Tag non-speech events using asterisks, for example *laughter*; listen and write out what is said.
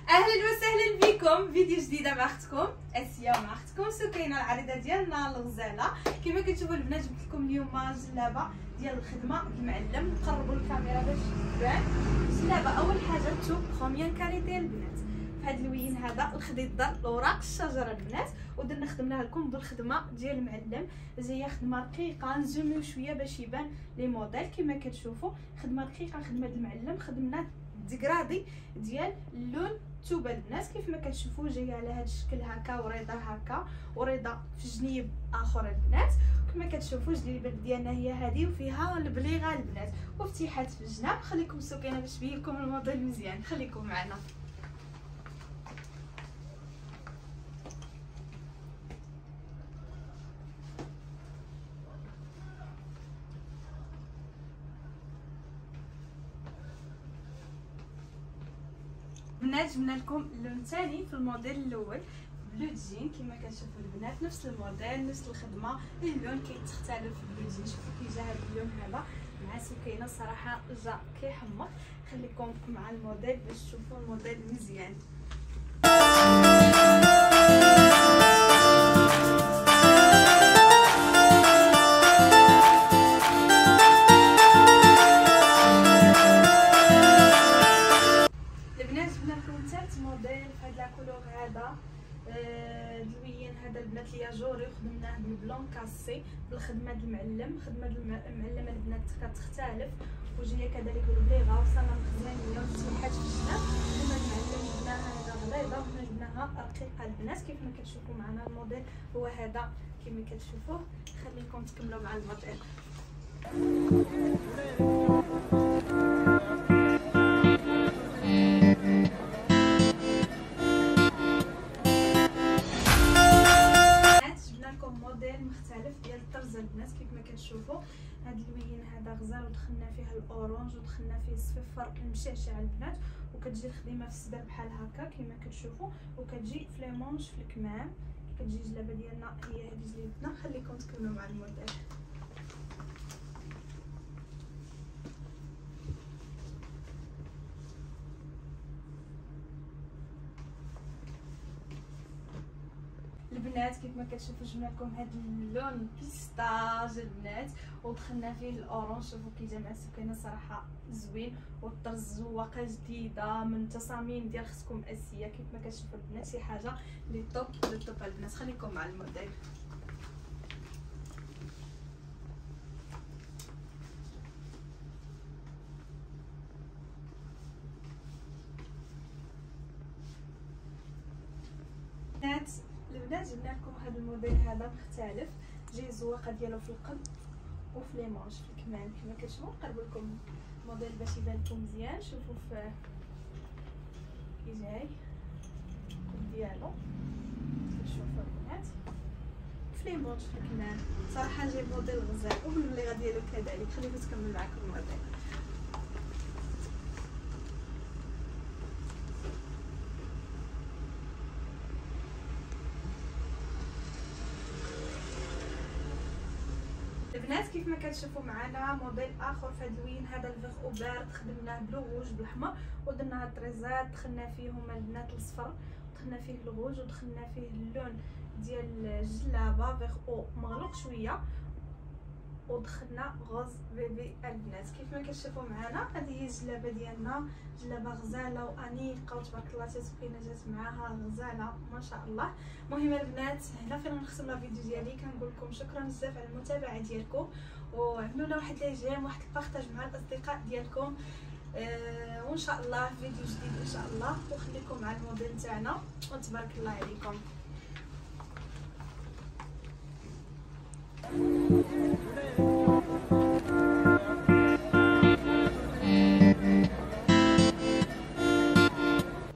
*laughs* أهلا وسهلا بكم. فيديو جديده مع أختكم؟ أسيا ومع أختكم؟ سكينة العريضة ديالنا الغزالة. كما كتشوفوا البنات جبت لكم اليوم جلابة ديال الخدمة المعلم. نقربوا الكاميرا باش تبان. جلابة أول حاجة تشوف première qualité البنات. هاد اللوين هذا الخضيض الاوراق الشجرة البنات. ودرنا خدمناها لكم بالخدمه ديال المعلم. هي خدمة رقيقه نزوميو شوية باش يبان لي موديل. كما كتشوفوا خدمة رقيقه خدمة المعلم. خدمنا ديكرادي ديال اللون توبه البنات كيف ما كتشوفوا جاية على هذا الشكل هكا وريضة هكا وريضة في جنيب آخر البنات. كما كتشوفوا الجليبه ديالنا هي هذه وفيها البليغة البنات. وافتتاحات في الجناب. خليكم سكينة باش تبين لكم الموديل مزيان. خليكم معنا. بنات جبنا لكم اللون الثاني في الموديل الأول bleu jean كما كتشوفوا البنات نفس الموديل نفس الخدمة اللون كيتختلف في bleu jean. شوفوا كي جا هذا اللون هذا مع سكينة صراحة جا كيحمر. خليكم مع الموديل باش تشوفوا الموديل مزيان. هذا. البنات ليا جوري وخدمناه بالبلون كاسي بالخدمه د المعلم. خدمة المعلم البنات كتختلف. وجايه كذلك بالبليغه وصلنا مخزانيه وفتحات في الجناب هنا المعلم جبناها هذا غليظه وهنا جبناها رقيقة البنات. كيف ما كتشوفوا معنا الموديل هو هذا كما كتشوفوه. خليكم تكملوا مع الموديل. البنات كيف ما كتشوفوا. هاد اللوين هذا غزال ودخلنا فيه ال orange ودخلنا فيه الصفر المشعشع البنات. وكتجي الخديمة في الصدر بحال هكا كما كتشوفوا. وكتجي في les manches في الكمام. كتجي الجلابة ديالنا هي هذه جليبتنا. خليكم تكملوا مع الموديل. البنات كيف ما كتشوفوا لكم هذا اللون pistache البنات. ودخلنا فيه ال orange. شوفوا كي جا سكينه صراحة زوين. والطرز زواقه جديدة من تصاميم ديال اختكم أسية. كيف ما كتشوفوا البنات شي حاجة لي top لي top البنات. خليكم مع الموديل البنات البنات جبنا لكم هذا الموديل هذا مختلف. جاي الزواقه ديالو في القلب وفي les manches في الكمام. كما كتشوفوا نقرب لكم الموديل باش يبان لكم مزيان. شوفوا في كي جاي ديالو. كتشوفوا البنات في les manches في الكمام. صراحة جاي موديل غزال وباللي ديالو كذلك. خليني تكمل معكم الموديل. البنات كيف ما كتشوفوا معنا موديل آخر في هذا اللوين هذا ال vert ouvert خدمناه ب le rouge بالاحمر ودرنا هاد الطريزات دخلنا فيهم البنات الصفر دخلنا فيه الغوج ودخلنا فيه اللون ديال الجلابة فيغ أو مغلق شوية. ودخلنا rose bébé البنات. كيف ما كتشوفوا معنا هذه هي الجلابة ديالنا. جلابة غزالة وأنيقة وتبارك الله تتبقينا جات معاها غزالة ما شاء الله. المهم البنات هنا فين غنختم الفيديو ديالي كنقول لكم شكرا بزاف على المتابعة ديالكم. وعملوا لنا واحد جيم واحد البارطاج مع الأصدقاء ديالكم. أه وإن شاء الله فيديو جديد إن شاء الله. وخليكم مع الموديل تاعنا. وتبارك الله عليكم.